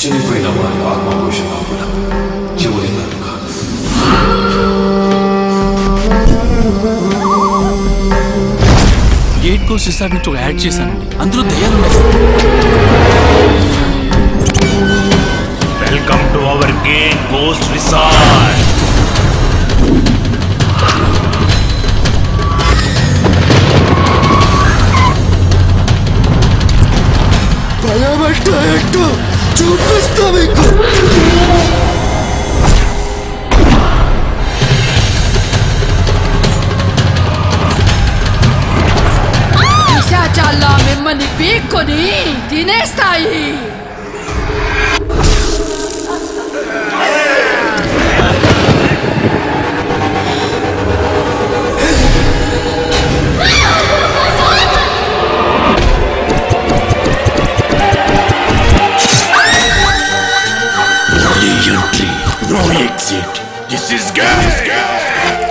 చినిగిపోయిన వారి ఆత్మభూషణ కూడా చివరి నన్ను కాదు గేట్ కోర్స్ ఇస్తారని ఒక యాడ్ చేశానండి అందులో దయ్యాలు welcome to our gate coast resort భయమట్టు Dude, what's coming? 잘라 맨만이 삐꼬니 니네 스타일 Sorry, Exit. This is good. This.